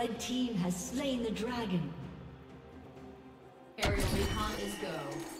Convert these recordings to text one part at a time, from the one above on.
Red team has slain the dragon. Aerial recon is go.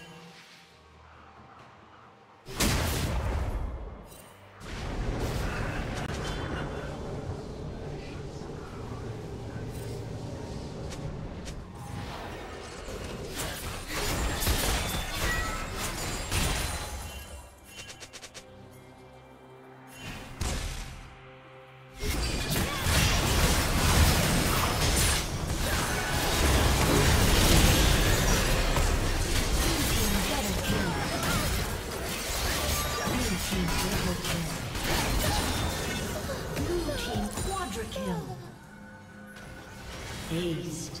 Aced. has been destroyed. Multiple parties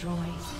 Destroyed.